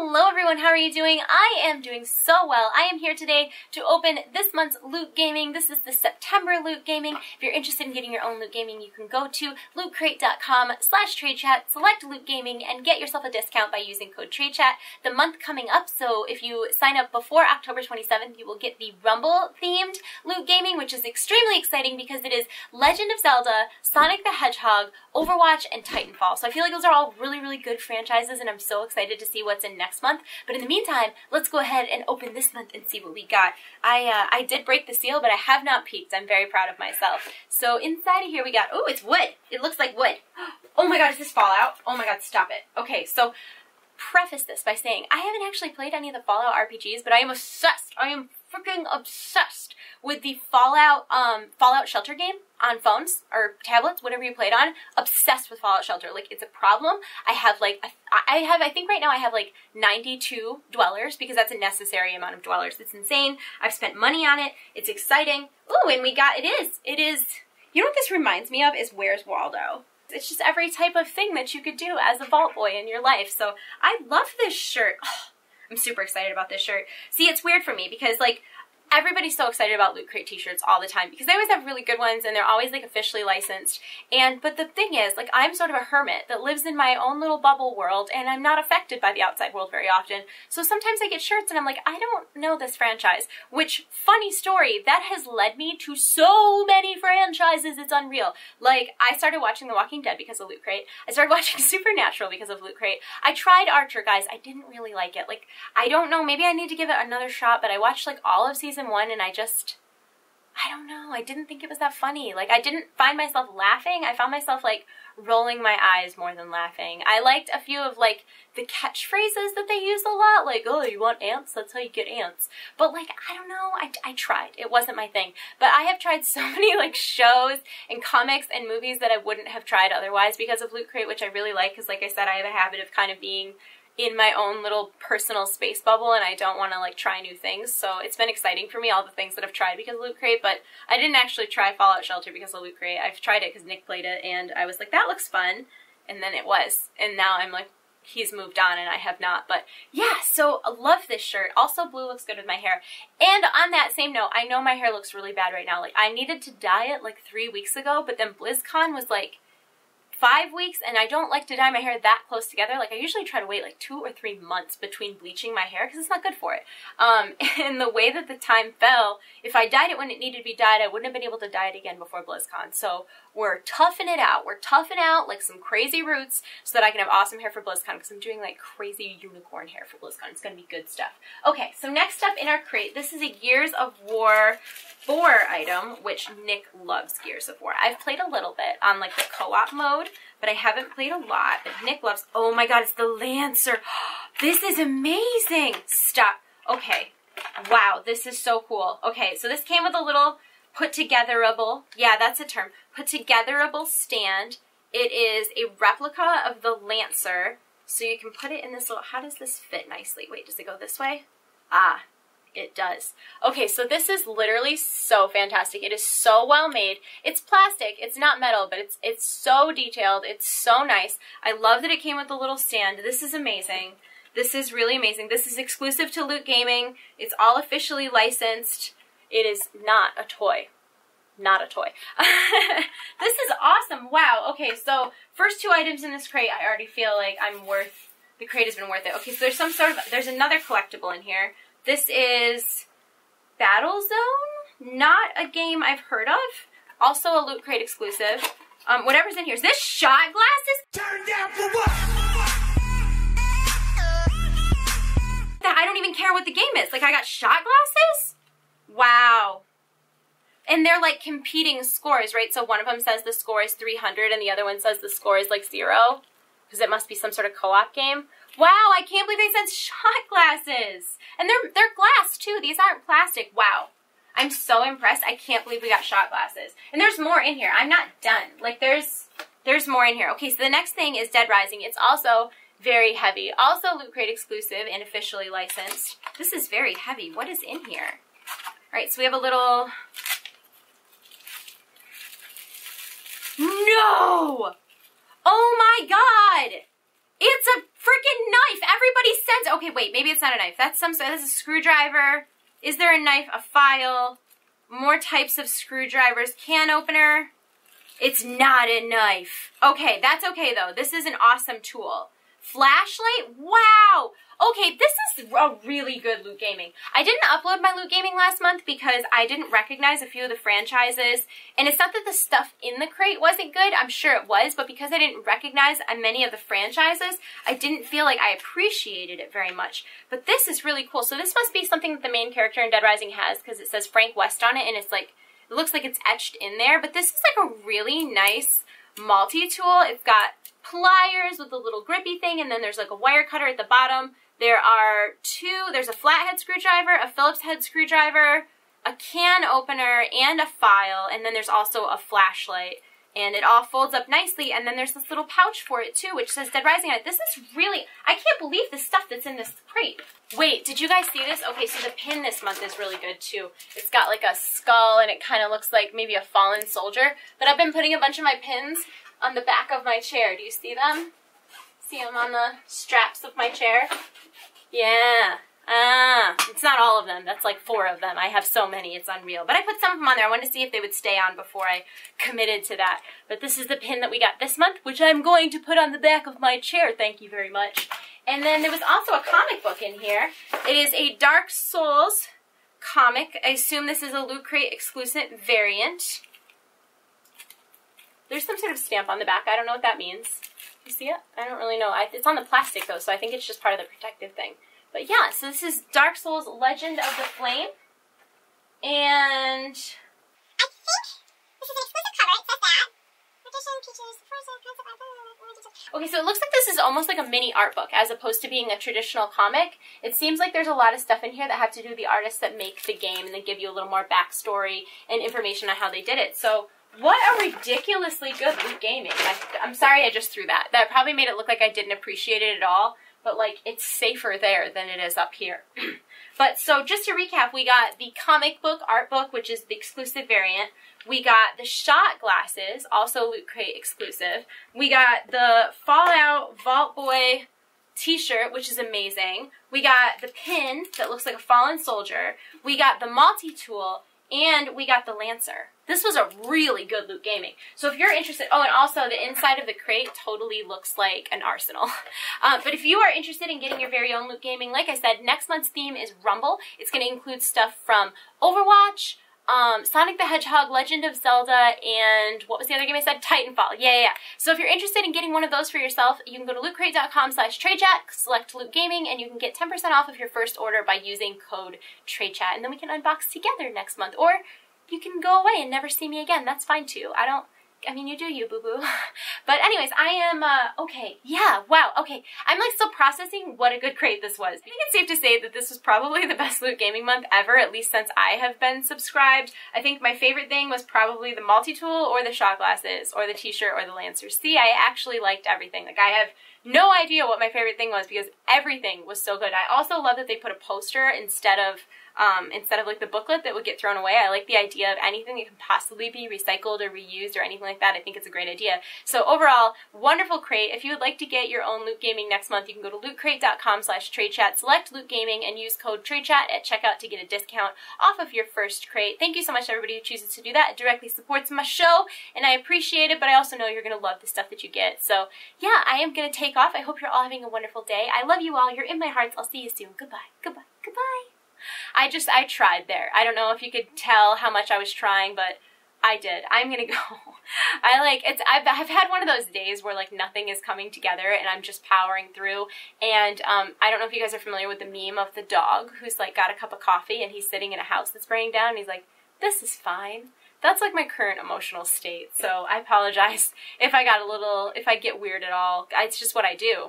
Hello everyone, how are you doing? I am doing so well. I am here today to open this month's Loot Gaming. This is the September Loot Gaming. If you're interested in getting your own Loot Gaming, you can go to lootcrate.com slash tradechat, select Loot Gaming, and get yourself a discount by using code TRADECHAT. The month coming up, so if you sign up before October 27th, you will get the Rumble-themed Loot Gaming, which is extremely exciting because it is Legend of Zelda, Sonic the Hedgehog, Overwatch, and Titanfall. So I feel like those are all really, really good franchises, and I'm so excited to see what's in next month. But in the meantime, let's go ahead and open this month and see what we got. I uh, I did break the seal, but I have not peeked. I'm very proud of myself. So inside of here we got, oh, it's wood. It looks like wood. Oh my god, is this Fallout? Oh my god, stop it. Okay, so preface this by saying I haven't actually played any of the Fallout RPGs, but I am obsessed. I am freaking obsessed with the Fallout um, Fallout Shelter game on phones or tablets, whatever you played on. Obsessed with Fallout Shelter. Like it's a problem. I have like I have I think right now I have like 92 dwellers because that's a necessary amount of dwellers. It's insane. I've spent money on it. It's exciting. Ooh, and we got it is it is. You know what this reminds me of is Where's Waldo. It's just every type of thing that you could do as a vault boy in your life. So I love this shirt. Oh, I'm super excited about this shirt. See, it's weird for me because like everybody's so excited about Loot Crate t-shirts all the time because they always have really good ones and they're always like officially licensed. And but the thing is, like I'm sort of a hermit that lives in my own little bubble world and I'm not affected by the outside world very often. So sometimes I get shirts and I'm like, I don't know this franchise. Which funny story, that has led me to so many franchises, it's unreal. Like I started watching The Walking Dead because of Loot Crate. I started watching Supernatural because of Loot Crate. I tried Archer, guys. I didn't really like it. Like I don't know, maybe I need to give it another shot, but I watched like all of season season one and I just, I don't know, I didn't think it was that funny. Like, I didn't find myself laughing. I found myself, like, rolling my eyes more than laughing. I liked a few of, like, the catchphrases that they use a lot, like, oh, you want ants? That's how you get ants. But, like, I don't know, I, I tried. It wasn't my thing. But I have tried so many, like, shows and comics and movies that I wouldn't have tried otherwise because of Loot Crate, which I really like, because, like I said, I have a habit of kind of being in my own little personal space bubble and I don't want to like try new things. So it's been exciting for me, all the things that I've tried because of Loot Crate, but I didn't actually try Fallout Shelter because of Loot Crate. I've tried it because Nick played it and I was like, that looks fun. And then it was. And now I'm like, he's moved on and I have not. But yeah, so I love this shirt. Also, blue looks good with my hair. And on that same note, I know my hair looks really bad right now. Like, I needed to dye it like three weeks ago, but then BlizzCon was like five weeks and I don't like to dye my hair that close together. Like I usually try to wait like two or three months between bleaching my hair because it's not good for it. Um, and the way that the time fell, if I dyed it when it needed to be dyed, I wouldn't have been able to dye it again before BlizzCon. So we're toughing it out. We're toughing out like some crazy roots so that I can have awesome hair for BlizzCon because I'm doing like crazy unicorn hair for BlizzCon. It's going to be good stuff. Okay, so next up in our crate, this is a Gears of War 4 item, which Nick loves Gears of War. I've played a little bit on like the co-op mode, but I haven't played a lot. But Nick loves, oh my god, it's the Lancer. This is amazing. Stop. Okay. Wow, this is so cool. Okay, so this came with a little put togetherable, yeah, that's a term, put togetherable stand. It is a replica of the Lancer. So you can put it in this little, how does this fit nicely? Wait, does it go this way? Ah, it does. Okay, so this is literally so fantastic. It is so well made. It's plastic. It's not metal, but it's it's so detailed. It's so nice. I love that it came with a little stand. This is amazing. This is really amazing. This is exclusive to Loot Gaming. It's all officially licensed. It is not a toy. Not a toy. this is awesome. Wow. Okay, so first two items in this crate, I already feel like I'm worth, the crate has been worth it. Okay, so there's some sort of, there's another collectible in here. This is Battlezone, not a game I've heard of. Also a Loot Crate exclusive. Um, whatever's in here. Is this shot glasses? Turn down for what? I don't even care what the game is. Like, I got shot glasses? Wow. And they're like competing scores, right? So one of them says the score is 300 and the other one says the score is like zero. Because it must be some sort of co-op game. Wow, I can't believe they sent shot glasses. And they're, they're glass too. These aren't plastic. Wow. I'm so impressed. I can't believe we got shot glasses. And there's more in here. I'm not done. Like there's, there's more in here. Okay, so the next thing is Dead Rising. It's also very heavy. Also Loot Crate exclusive and officially licensed. This is very heavy. What is in here? All right, so we have a little... No! Oh my god! It's a freaking knife! Everybody pens. Okay, wait, maybe it's not a knife. That's some, that's a screwdriver. Is there a knife, a file, more types of screwdrivers, can opener? It's not a knife. Okay, that's okay though. This is an awesome tool. Flashlight? Wow! Okay, this is a really good Loot Gaming. I didn't upload my Loot Gaming last month because I didn't recognize a few of the franchises. And it's not that the stuff in the crate wasn't good, I'm sure it was, but because I didn't recognize many of the franchises, I didn't feel like I appreciated it very much. But this is really cool. So this must be something that the main character in Dead Rising has because it says Frank West on it and it's like, it looks like it's etched in there. But this is like a really nice multi-tool. It's got pliers with a little grippy thing and then there's like a wire cutter at the bottom there are two, there's a flathead screwdriver, a Phillips head screwdriver, a can opener, and a file, and then there's also a flashlight. And it all folds up nicely, and then there's this little pouch for it too, which says Dead Rising on it. This is really, I can't believe the stuff that's in this crate. Wait, did you guys see this? Okay, so the pin this month is really good too. It's got like a skull, and it kind of looks like maybe a fallen soldier. But I've been putting a bunch of my pins on the back of my chair. Do you see them? See them on the straps of my chair? Yeah. Ah, it's not all of them. That's like four of them. I have so many, it's unreal. But I put some of them on there. I wanted to see if they would stay on before I committed to that. But this is the pin that we got this month, which I'm going to put on the back of my chair. Thank you very much. And then there was also a comic book in here. It is a Dark Souls comic. I assume this is a Loot Crate exclusive variant. There's some sort of stamp on the back. I don't know what that means. You see it? I don't really know. I, it's on the plastic though, so I think it's just part of the protective thing. But yeah, so this is Dark Souls Legend of the Flame. And... I think this is an exclusive cover. It says that. Okay, so it looks like this is almost like a mini art book as opposed to being a traditional comic. It seems like there's a lot of stuff in here that have to do with the artists that make the game and they give you a little more backstory and information on how they did it. So what a ridiculously good Loot Gaming. I, I'm sorry I just threw that. That probably made it look like I didn't appreciate it at all, but like it's safer there than it is up here. but so just to recap, we got the comic book art book, which is the exclusive variant. We got the shot glasses, also Loot Crate exclusive. We got the Fallout Vault Boy t-shirt, which is amazing. We got the pin that looks like a fallen soldier. We got the multi-tool, and we got the Lancer. This was a really good Loot Gaming. So if you're interested, oh, and also the inside of the crate totally looks like an arsenal. Uh, but if you are interested in getting your very own Loot Gaming, like I said, next month's theme is Rumble. It's going to include stuff from Overwatch, um, Sonic the Hedgehog, Legend of Zelda, and what was the other game I said? Titanfall. Yeah, yeah, yeah. So if you're interested in getting one of those for yourself, you can go to lootcrate.com slash tradechat, select Loot Gaming, and you can get 10% off of your first order by using code TRADECHAT, and then we can unbox together next month. Or you can go away and never see me again. That's fine too. I don't I mean, you do you, boo-boo. but anyways, I am, uh, okay, yeah, wow, okay. I'm like still processing what a good crate this was. I think it's safe to say that this was probably the best Loot Gaming month ever, at least since I have been subscribed. I think my favorite thing was probably the multi-tool or the shot glasses or the t-shirt or the Lancer. See, I actually liked everything. Like, I have no idea what my favorite thing was because everything was so good. I also love that they put a poster instead of um, instead of like the booklet that would get thrown away. I like the idea of anything that can possibly be recycled or reused or anything like that. I think it's a great idea. So overall, wonderful crate. If you would like to get your own Loot Gaming next month, you can go to lootcrate.com slash tradechat, select Loot Gaming, and use code TRADECHAT at checkout to get a discount off of your first crate. Thank you so much everybody who chooses to do that. It directly supports my show, and I appreciate it, but I also know you're going to love the stuff that you get. So yeah, I am going to take off. I hope you're all having a wonderful day. I love you all. You're in my hearts. I'll see you soon. Goodbye. Goodbye. Goodbye. I just, I tried there. I don't know if you could tell how much I was trying, but I did. I'm gonna go. I like, it's, I've, I've had one of those days where like nothing is coming together and I'm just powering through. And um, I don't know if you guys are familiar with the meme of the dog who's like got a cup of coffee and he's sitting in a house that's burning down and he's like, this is fine. That's like my current emotional state. So I apologize if I got a little, if I get weird at all. It's just what I do.